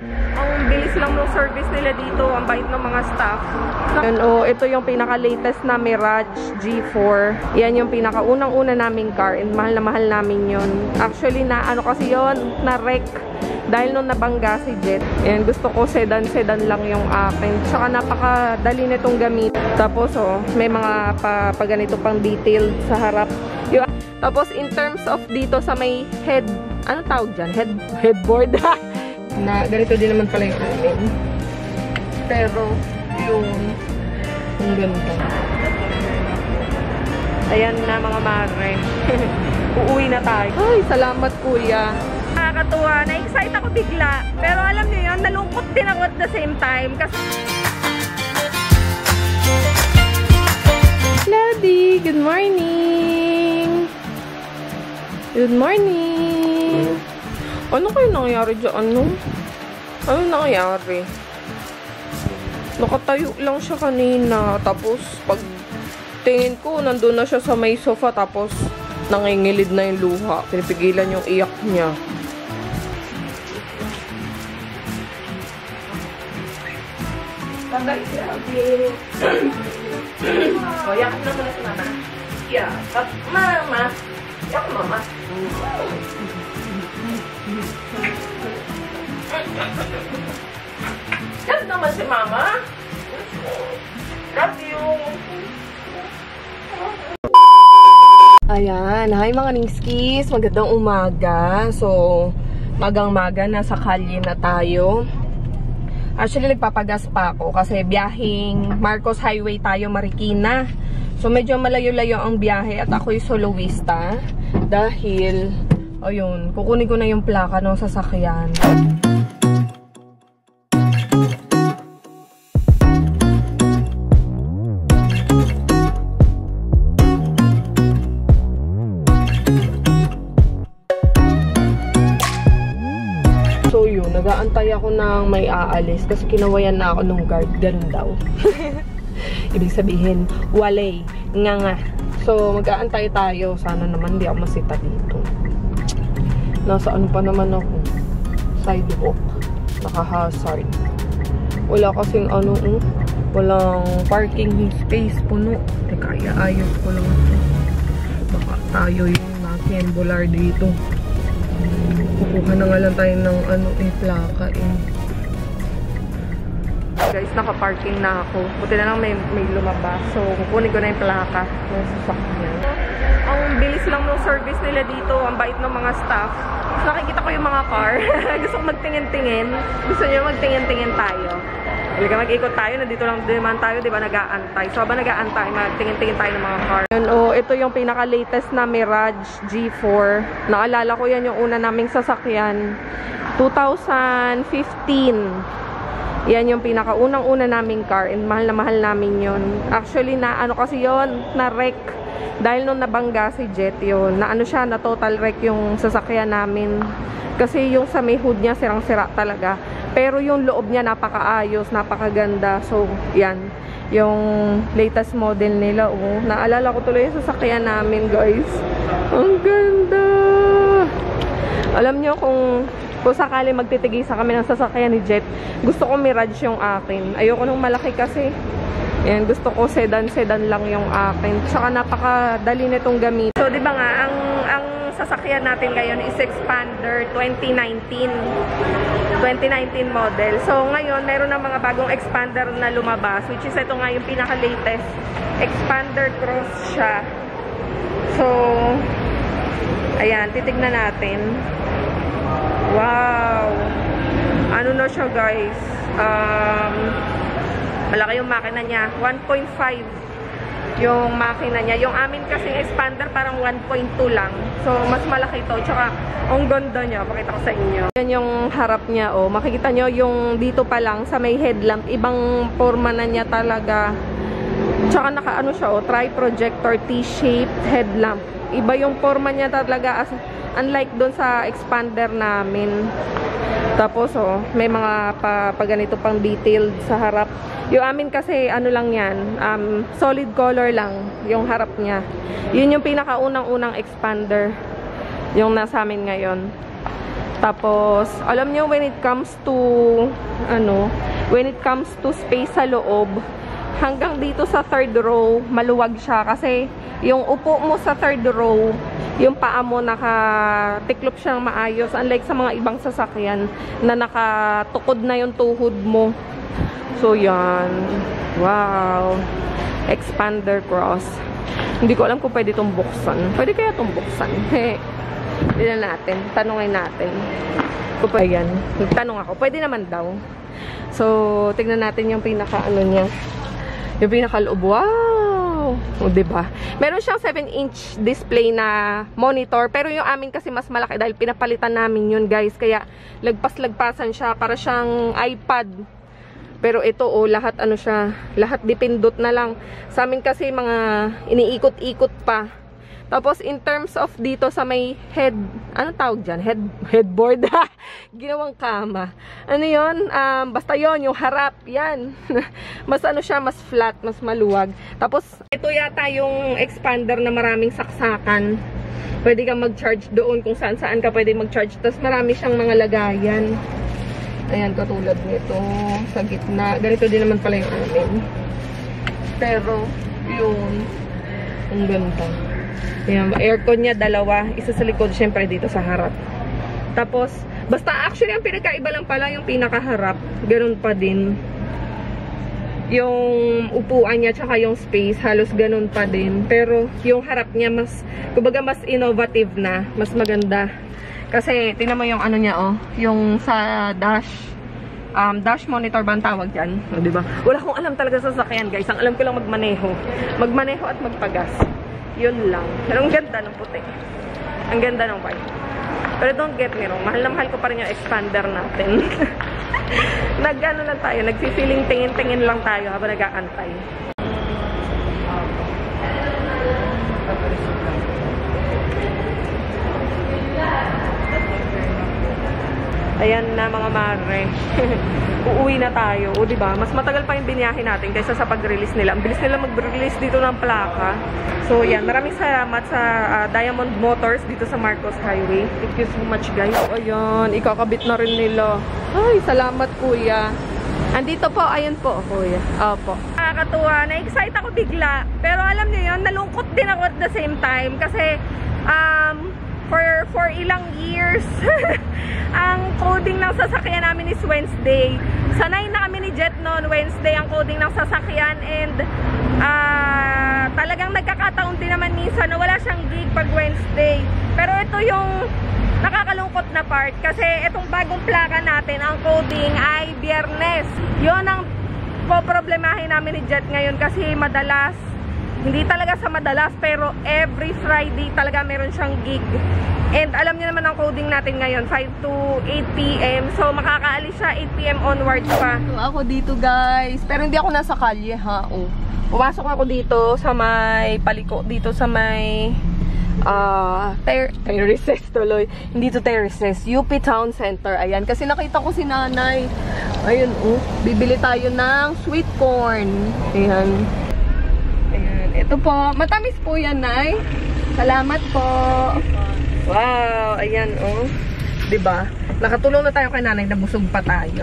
Ang bilis lang ng service nila dito. Ang bait ng mga staff. Yun, oh, ito yung pinaka-latest na Mirage G4. Yan yung pinaka-unang-una naming car. And mahal na mahal namin yun. Actually, na ano kasi yon na-wreck. Dahil nung nabangga si Jet. And gusto ko sedan-sedan lang yung akin. Tsaka napakadali nitong gamit. Tapos, oh, may mga pa, pa ganito pang detail sa harap. Yung, tapos, in terms of dito sa may head, ano tawag dyan? Head, headboard. na ganito din naman pala yung amin. Pero, yung yung ganito. Ayan na mga mare. Uuwi na tayo. Ay, salamat kuya. Nakakatuwa. Na-excite ako bigla. Pero alam niyo yun, nalungkot din ako at the same time. Kasi... Lady, good morning! Good morning! Ano kayo nangyari dyan? Ano? Ano nangyari? Nakatayo lang siya kanina. Tapos, pag tingin ko, nandun na siya sa may sofa. Tapos, nangingilid na yung luha. Pinipigilan yung iyak niya. Tagay siya. O, yak na muna si mama. Yak. Mama. Yak mama. Yak naman si mama. Love you. Ayan. Hi mga Ningskis. Magandang umaga. So, magang-maga. Nasa kalye na tayo. Actually, nagpapagas pa ako kasi biyahing Marcos Highway tayo, Marikina. So, medyo malayo-layo ang biyahe at ako'y soloista. Dahil, ayun, kukunin ko na yung plaka ng sasakyan. So yun, nag-aantay ako ng may aalis kasi kinawayan na ako nung guard. Ganun daw. Ibig sabihin, walay. Nga nga. So, mag-aantay tayo. Sana naman di ako masita dito. Nasa ano pa naman ako? Sidewalk. Naka-hazard. Wala kasing ano, eh. walang parking space puno. Teka, ayos ko lang ito. Baka tayo yung nakembular dito. Kukuha na nga lang tayo ng ano eh, plaka eh. Guys, naka-parking na ako. Buti na lang may, may lumabas. So, kukunin ko na yung plaka ng sasakyan. Ang bilis lang ng service nila dito. Ang bait ng mga staff. So, nakikita ko yung mga car. Gusto ko magtingin-tingin. Gusto nyo magtingin-tingin tayo. Halika mag-ikot tayo. Nandito lang din tayo, di ba, nag-aantay. So, habang nag-aantay, magtingin-tingin tayo ng mga car. Yun, oh, ito yung pinaka-latest na Mirage G4. Naalala ko yan yung una naming sasakyan. 2015. Yan yung pinaka-unang-una naming car. And mahal na mahal namin yun. Actually, na ano kasi yon na-wreck. Dahil nung nabangga si Jet yun, na ano siya, na total wreck yung sasakyan namin. Kasi yung sa may hood niya, sirang-sira talaga. Pero yung loob niya napakaayos, napakaganda. So, yan. Yung latest model nila, oh. Naalala ko tuloy yung sasakyan namin, guys. Ang ganda! Alam nyo kung kung sakali magtitigisa kami ng sasakyan ni Jet, gusto ko Mirage yung akin. Ayoko nung malaki kasi. Yan, gusto ko sedan-sedan lang yung akin. Tsaka napakadali nitong gamit. So, di ba nga, ang, ang sasakyan natin ngayon is Expander 2019. 2019 model. So, ngayon, meron ng mga bagong Expander na lumabas, which is ito nga yung pinaka-latest. Expander Cross siya. So, ayan, titignan natin. Wow! Ano na siya, guys? Um, malaki yung makina niya. 1.5 yung makina niya. Yung amin kasing expander parang 1.2 lang. So, mas malaki to. Tsaka, ang ganda niya. Pakita ko sa inyo. Yan yung harap niya, oh. Makikita nyo yung dito pa lang sa may headlamp. Ibang forma na niya talaga. Tsaka naka ano siya, oh. Tri-projector T-shaped headlamp. Iba yung forma niya talaga. As, unlike doon sa expander namin. Tapos, oh, may mga pa, pa ganito pang detailed sa harap. Yung amin kasi, ano lang yan, um, solid color lang, yung harap niya. Yun yung pinakaunang-unang expander, yung nasa amin ngayon. Tapos, alam nyo, when it comes to, ano, when it comes to space sa loob, hanggang dito sa third row, maluwag siya. Kasi, yung upo mo sa third row, yung paa mo nakatiklop siyang maayos. Unlike sa mga ibang sasakyan na nakatukod na yung tuhod mo. So, yan. Wow. Expander cross. Hindi ko alam kung pwede itong buksan. Pwede kaya itong buksan? Tignan natin. Tanungin natin. Kung pa yan. Nagtanong ako. Pwede naman daw. So, tignan natin yung pinaka ano niya. Yung pinaka loob. Wow! O, diba? Meron siyang 7-inch display na monitor. Pero yung amin kasi mas malaki dahil pinapalitan namin yun, guys. Kaya, lagpas-lagpasan siya. Para siyang iPad. Pero ito, oh, lahat ano siya. Lahat dipindot na lang. Sa amin kasi mga iniikot-ikot pa. Tapos, in terms of dito sa may head, ano tawag dyan? Head, headboard. Ginawang kama. Ano yon um, Basta yon yung harap. Yan. mas ano siya, mas flat, mas maluwag. Tapos, ito yata yung expander na maraming saksakan. Pwede kang mag-charge doon kung saan-saan ka pwede mag-charge. Tapos, marami siyang mga lagayan. Ayan, katulad nito. Sa gitna. Ganito din naman pala yung amin. Pero, yun. Ang ganda. Ayan, aircon niya dalawa. Isa sa likod, syempre dito sa harap. Tapos, basta actually ang pinagkaiba lang pala yung pinakaharap. Ganun pa din. Yung upuan niya tsaka yung space, halos ganun pa din. Pero yung harap niya mas, kumbaga mas innovative na, mas maganda. Kasi, tingnan mo yung ano niya oh, yung sa dash um, dash monitor ba ang tawag dyan? O, diba? Wala akong alam talaga sa sasakyan, guys. Ang alam ko lang magmaneho. Magmaneho at magpagas. Yun lang. Pero ang ganda ng puti. Ang ganda ng bike. Pero don't get me wrong, mahal na mahal ko pa rin yung expander natin. Nag-ano lang tayo, nagsi-feeling tingin-tingin lang tayo habang nag-aantay. Ayan na mga mare. Uuwi na tayo. O, diba? Mas matagal pa yung biniyahe natin kaysa sa pag-release nila. Ang bilis nila mag-release dito ng plaka. So, yan. Maraming salamat sa uh, Diamond Motors dito sa Marcos Highway. Thank you so much, guys. O, ayan. Ikakabit na rin nila. Ay, salamat, kuya. Andito po, ayun po, kuya. Opo. Nakakatuwa. Na-excite ako bigla. Pero alam niyo yun, nalungkot din ako at the same time. Kasi, um, for, for ilang years, ang coding ng sasakyan namin is Wednesday. Sanay na kami ni Jet noon, Wednesday ang coding ng sasakyan and uh, talagang nagkakataon din naman minsan na wala siyang gig pag Wednesday. Pero ito yung nakakalungkot na part kasi itong bagong plaka natin, ang coding ay biyernes. Yon ang poproblemahin namin ni Jet ngayon kasi madalas hindi talaga sa madalas pero every Friday talaga meron siyang gig and alam niyo naman ang coding natin ngayon 5 to 8 p.m. so makakaalis siya 8 p.m. onwards pa ako dito guys pero hindi ako nasa kalye ha oh. pumasok ako dito sa may paliko dito sa may uh, ter terraces tuloy hindi to terraces UP Town Center ayan kasi nakita ko si nanay ayun oh bibili tayo ng sweet corn ayan ito po. Matamis po yan, Nay. Salamat po. Wow. Ayan, oh. ba? Diba? Nakatulong na tayo kay nanay na busog pa tayo.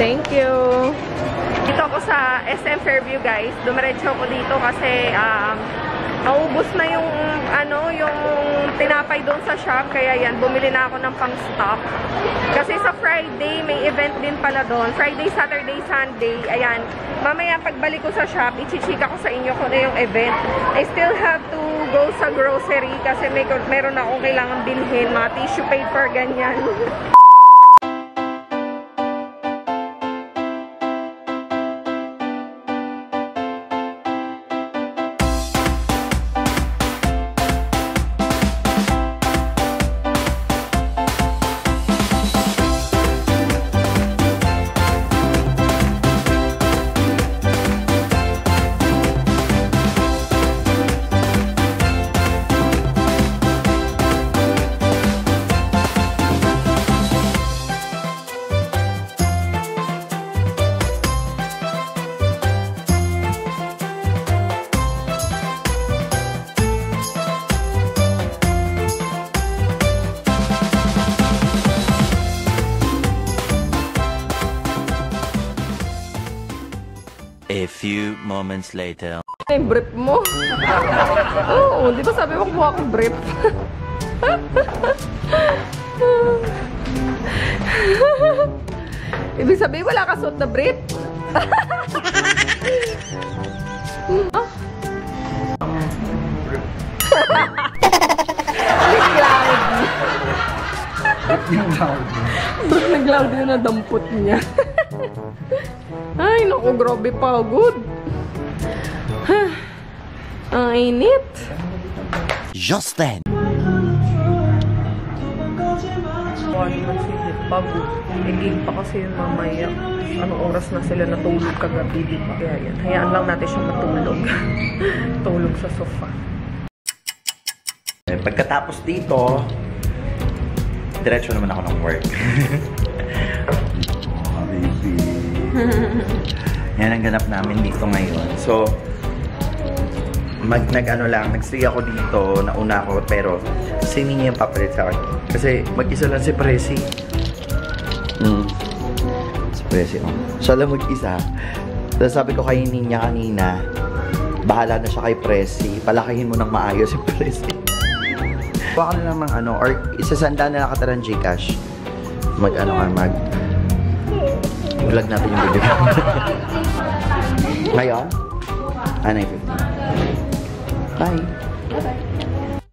Thank you. Dito ako sa SM Fairview, guys. Dumiretso ako dito kasi um, naubos na yung ano, yung tinapay doon sa shop. Kaya yan, bumili na ako ng pang stock. Kasi sa Friday, may event din pala doon. Friday, Saturday, Sunday. Ayan. Mamaya pagbalik ko sa shop, ichichika ko sa inyo kung ano yung event. I still have to go sa grocery kasi may, meron akong kailangan bilhin. Mga tissue paper, ganyan. moments later. Yung brief mo. Oo, di ba sabi mo kumuha akong brief? Ibig sabihin, wala ka suot na brief? ah? Nag-cloud. Ba't nag-cloud yun na dampot niya? Ay, naku, grabe pagod. Ang init. Just then. Pagod. Igig pa kasi yun mamaya. Anong oras na sila natulog kagabi, di ba? Kaya yan. Hayaan lang natin siya matulog. Tulog sa sofa. Eh, Pagkatapos dito, diretso naman ako ng work. oh, baby. Yan ang ganap namin dito ngayon. So, mag nag ano lang, nag-stay ako dito, nauna ako, pero si Nini yung papalit sa akin. Kasi mag-isa lang si Presi. Hmm. Si Presi, oh. Siya lang mag-isa. Tapos sabi ko kay Ninya kanina, bahala na siya kay Presi. Palakihin mo ng maayos si Presi. Baka na lang ng ano, or isasanda na kita ng Gcash. Mag ano ka, mag... Vlog natin yung video. Ngayon? Ah, 9.50. Bye.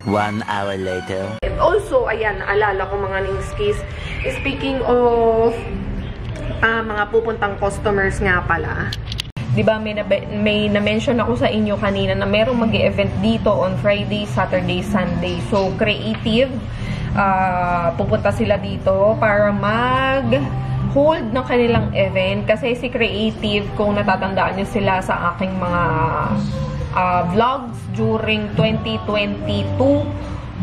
One hour later. And also, ayan, naalala ko mga ningskis. Speaking of ah, mga pupuntang customers nga pala. 'Di ba may na may na-mention ako sa inyo kanina na merong mag-event dito on Friday, Saturday, Sunday. So creative ah, pupunta sila dito para mag hold ng kanilang event kasi si Creative kung natatandaan niyo sila sa aking mga ah, vlogs during 2022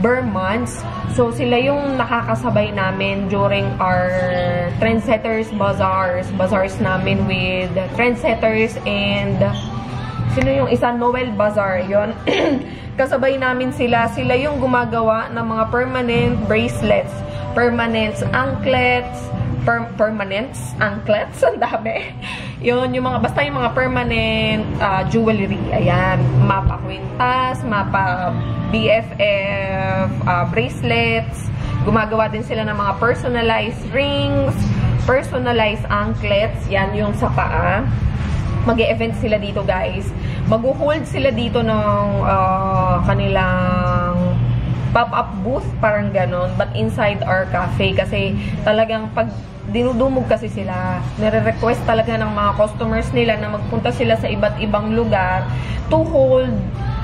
Burr months. So, sila yung nakakasabay namin during our Trendsetters Bazaars. Bazaars namin with Trendsetters and sino yung isa? Noel Bazaar. yon Kasabay namin sila. Sila yung gumagawa ng mga permanent bracelets, permanent anklets, per permanents, anklets, ang dami. Yun, yung mga, basta yung mga permanent uh, jewelry. Ayan, mapa kwintas, mapa BFF, uh, bracelets. Gumagawa din sila ng mga personalized rings, personalized anklets. Yan yung sa paa. mag event sila dito, guys. Mag-hold sila dito ng uh, kanilang pop-up booth, parang ganon. But inside our cafe, kasi talagang pag dinudumog kasi sila, nire-request talaga ng mga customers nila na magpunta sila sa iba't ibang lugar to hold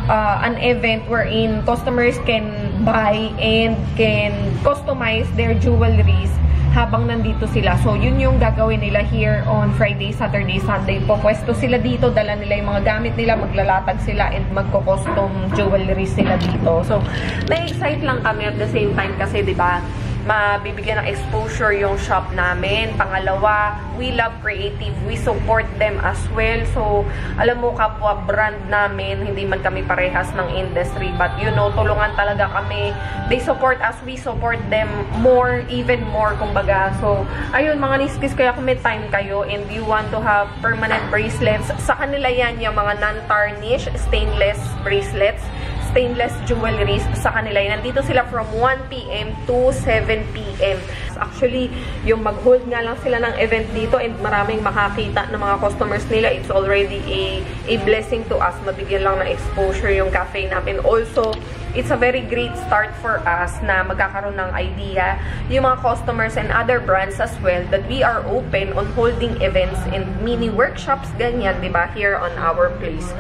uh, an event wherein customers can buy and can customize their jewelries habang nandito sila. So, yun yung gagawin nila here on Friday, Saturday, Sunday po. Pwesto sila dito, dala nila yung mga gamit nila, maglalatag sila and magko-custom jewelry sila dito. So, na-excite lang kami at the same time kasi, di ba, mabibigyan ng exposure yung shop namin. Pangalawa, we love creative. We support them as well. So, alam mo, kapwa brand namin, hindi man kami parehas ng industry. But, you know, tulungan talaga kami. They support us. We support them more, even more, kumbaga. So, ayun, mga niskis, kaya kung may time kayo and you want to have permanent bracelets, sa kanila yan yung mga non-tarnish stainless bracelets stainless jewelries sa kanila. Nandito sila from 1pm to 7pm. Actually, yung mag-hold nga lang sila ng event dito and maraming makakita ng mga customers nila, it's already a, a blessing to us. Mabigyan lang ng exposure yung cafe namin. Also, it's a very great start for us na magkakaroon ng idea yung mga customers and other brands as well that we are open on holding events and mini workshops, ganyan, di ba, here on our place.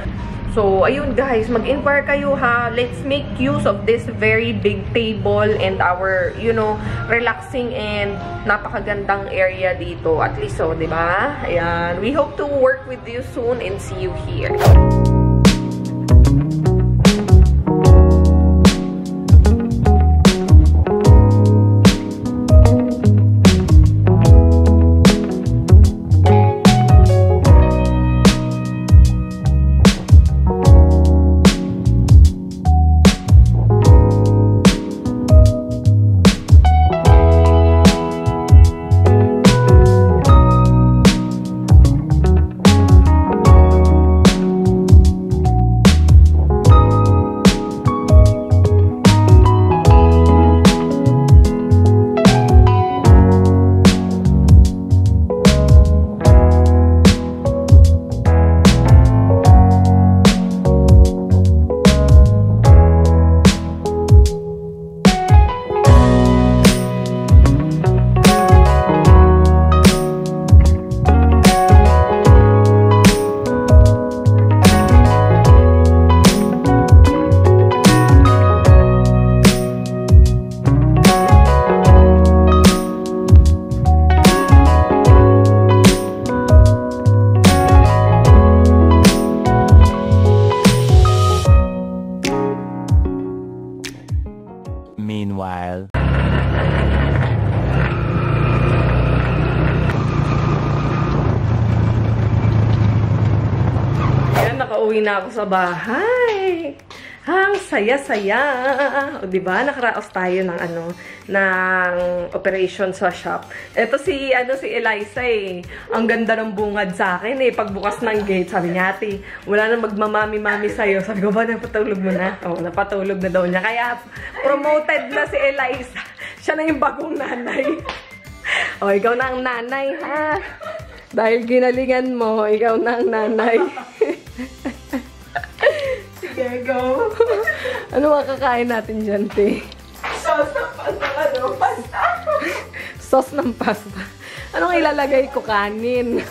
So, ayun guys, mag-inquire kayo ha. Let's make use of this very big table and our, you know, relaxing and napakagandang area dito. At least so, di ba? Ayan. We hope to work with you soon and see you here. Na ako sa bahay. Ang saya-saya. O, di ba? Nakaraos tayo ng ano, ng operation sa shop. Ito si, ano, si Eliza eh. Ang ganda ng bungad sa akin eh. Pagbukas ng gate, sabi niya, ate, wala na magmamami-mami sa'yo. Sabi ko, ba, napatulog mo na? Oo, napatulog na daw niya. Kaya, promoted na si Eliza. Siya na yung bagong nanay. O, ikaw na ang nanay, ha? Dahil ginalingan mo, ikaw na ang nanay. Go. ano makakain natin dyan, te? Sauce ng pasta, ano? Pasta. Sauce ng pasta. Anong ilalagay ko? Kanin.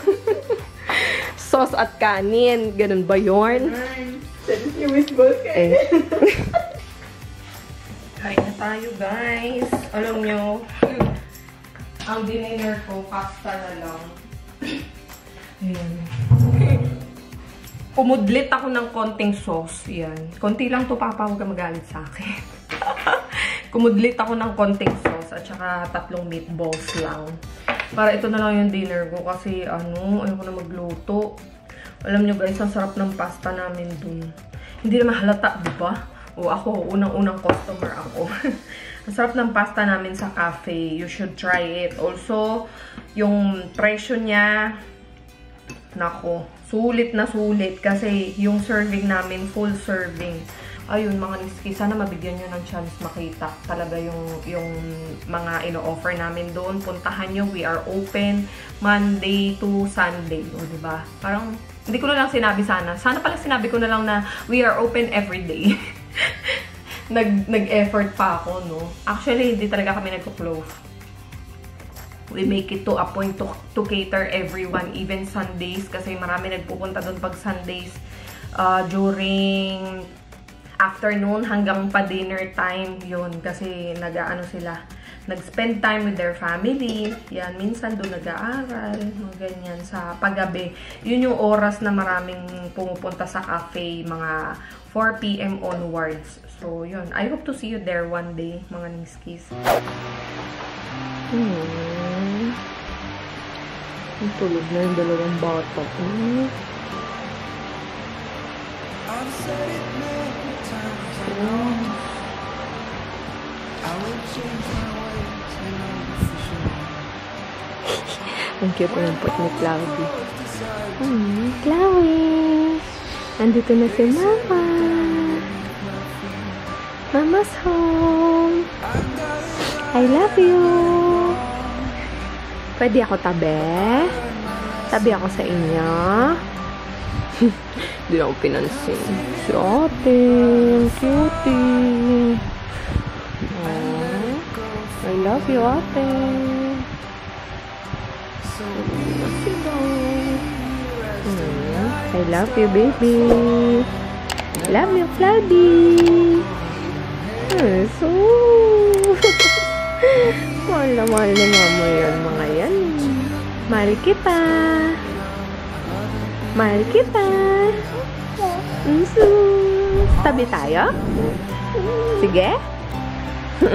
Sauce at kanin. Ganun ba yun? Send you Miss Boss Eh. Kain na tayo, guys. Alam nyo, ang dinner ko, pasta na lang. Ayan. Pumudlit ako ng konting sauce. Yan. Konti lang to, Papa. Huwag ka magalit sa akin. Kumudlit ako ng konting sauce at saka tatlong meatballs lang. Para ito na lang yung dinner ko kasi ano, ayoko na magluto. Alam nyo guys, ang sarap ng pasta namin dun. Hindi naman halata, di ba? O ako, unang-unang customer ako. ang sarap ng pasta namin sa cafe. You should try it. Also, yung presyo niya, nako, sulit na sulit kasi yung serving namin, full serving. Ayun, mga niski, sana mabigyan nyo ng chance makita talaga yung, yung mga ino-offer namin doon. Puntahan nyo, we are open Monday to Sunday. O, diba? Parang, hindi ko na lang sinabi sana. Sana pala sinabi ko na lang na we are open every day. Nag, nag-effort pa ako, no? Actually, hindi talaga kami nagko-close we make it to a point to, to cater everyone, even Sundays, kasi marami nagpupunta doon pag Sundays uh, during afternoon hanggang pa dinner time yun kasi nag-ano sila nag-spend time with their family yan, minsan doon nag-aaral mga ganyan, sa paggabi. Yun yung oras na maraming pumupunta sa cafe mga 4pm onwards. So yun, I hope to see you there one day mga niskis Hmm. Ang tulog na yung dalawang bata. Hmm. Ang cute ng pot ni Cloudy. Hmm, Chloe! Andito na si Mama! Mama's home! I love you! Pwede ako tabi? Tabi ako sa inyo? Hindi na ako pinansin. Si ate, cutie. Aww. I love you, ate. Hmm. I love you, baby. Love you. Hmm, so... mahal na mahal ni mama yan, mga Mahal kita. Mahal kita. Mm, Tabi tayo? Sige.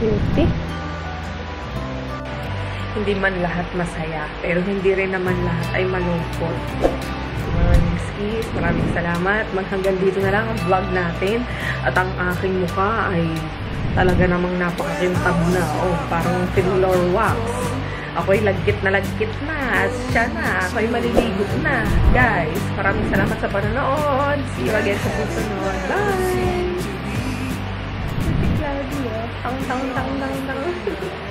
Cute Hindi man lahat masaya, pero hindi rin naman lahat ay malungkot. Mga Nixkies, maraming salamat. Hanggang dito na lang ang vlog natin. At ang aking mukha ay talaga namang napakakintab na. Oh, parang floor wax. Ako'y lagkit na lagkit na. Siya na. Ako'y maliligo na. Guys, maraming salamat sa panonood. See you again sa susunod. Bye! Tang, tang, tang, tang, tang.